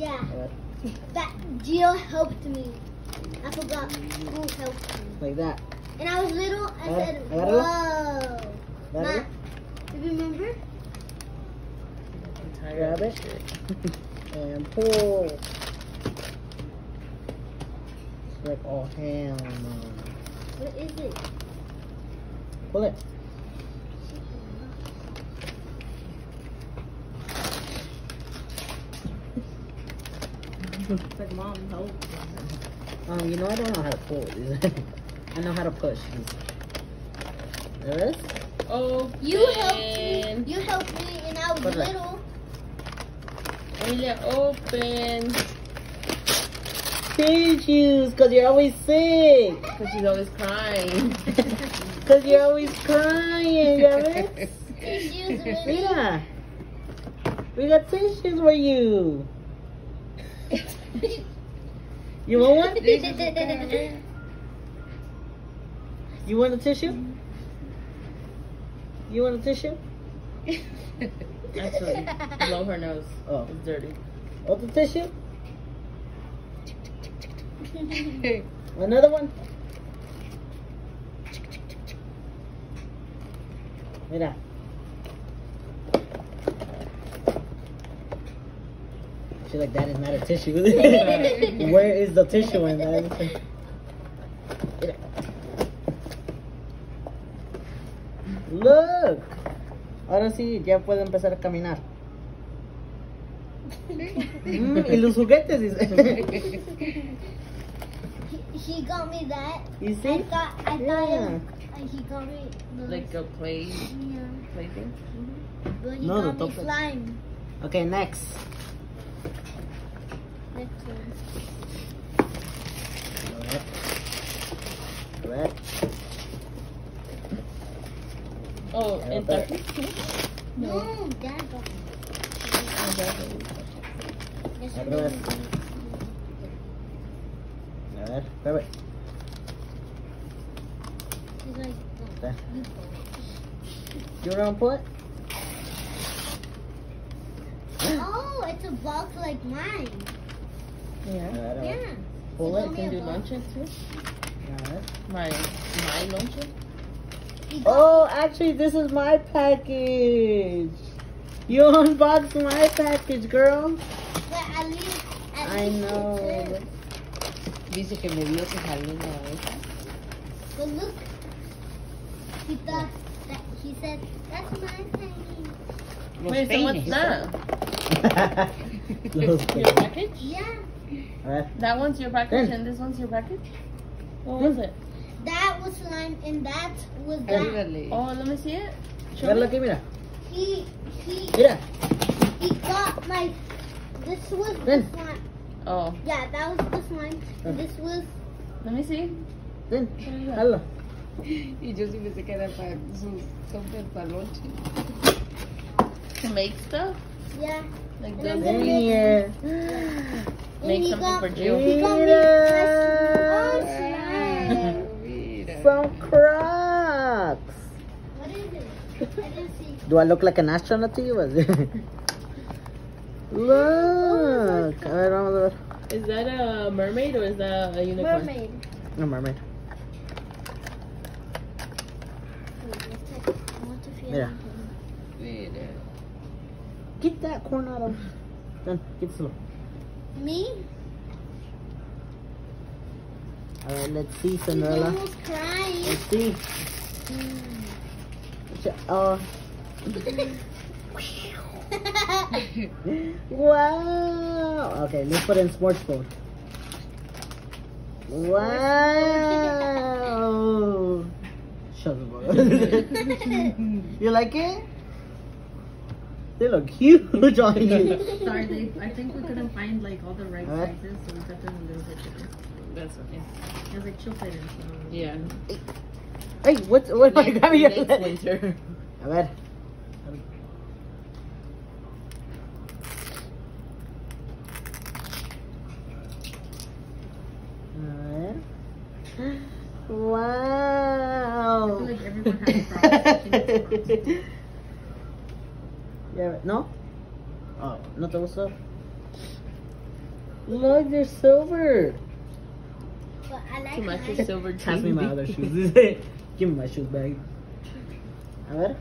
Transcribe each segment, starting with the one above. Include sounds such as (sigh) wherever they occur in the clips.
Yeah, A that Gio helped me. I forgot who helped me. like that. And I was little, I Ah, said, agárralo. whoa. Agárralo. Ma, you remember? Grab it. (laughs) and pull. It's like, all hell no. What is it? Pull it. Like mom, help. Um, you know I don't know how to pull these. (laughs) I know how to push these. There is? Oh, You helped me. You helped me, and I was What's that? little. Emilia, open. Tissues, because you're always sick. Because she's always crying. (laughs) Because you're always crying, ya ves? Tissues, really. Mira. We got tissues for you. (laughs) You want one? (laughs) You want a tissue? You want a tissue? (laughs) Actually, blow her nose. Oh. It's dirty. Want the tissue? (laughs) Another one? Mira. She's like, that is not a tissue. (laughs) (laughs) Where is the tissue in that? Mira. Look. Ahora sí, ya puede empezar a caminar. Mm, y los juguetes. dice. he got me that. you see? I see? thought, I thought Yeah. him, uh, he got me those, Like a play, yeah. plaything. But he No, got me top- slime. Okay, next. Next. Alright. Alright. Oh, Yeah, and that. No, Dad got me. This Otra one. vez. A ver, pruebe. He's like, no, There. you. You want to pull it? Oh, it's a box like mine. Yeah. A ver, a ver. Yeah. Pull He it. got Can do a box. lunches too? A ver. My, my lunches? Oh, actually, this is my package. You unboxed my package, girl. but at least, at I least know. Dice que me dio que jalé la oreja. But look, he thought that he said that's my thing. Wait, so what's that? (laughs) Los Your package? Yeah, A ver. That one's your package Then. and this one's your package? What was it? that was slime and that was that. Oh, let me see it. Show Verlo me. aquí, mira. He he Mira. he got my. This was the Then. slime. Oh, Yeah, that was the slime. Uh. This was let me see. Ven, What is that? hazlo. (laughs) Y yo sí pensé que era para su súper para lonche. To make stuff? Yeah. Like And those then things? Here. And Make something got, for Jill. He got me Mira. my slime. Mira. Some Crocs. What is it? I didn't see. Do I look like an astronaut to you? Oh, look. A ver, vamos a ver. Is that a mermaid or is that a unicorn? Mermaid. No, mermaid. Wait, let's check. I want to feel Mira. Mira. Get that corn out of. Then, get slow. Me? Alright, let's see, Cinderella. Let's see. Oh, (laughs) (laughs) wow. Okay, let's put in sports mode. Wow. (laughs) Shut up. bro. you like it? They look huge on you. Sorry, (laughs) they, I think we couldn't find like all the right Alright. sizes, so we got them a little bit different. That's okay. It was like chill fit in, so. Yeah. Hey, what, what am I Next, grabbing your next winter. A ver. A ver. I Wow. feel like everyone has Crocs. I think it's Crocs. Yeah, ¿No? Oh, ¿no te gustó? Look, they're silver. But I like Too much mine. is silver Pass me my other shoes. (laughs) (laughs) Give me my shoes back. A ver.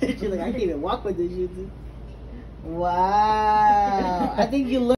(laughs) She's like, I can't even walk with this shoes. Wow. I think you look.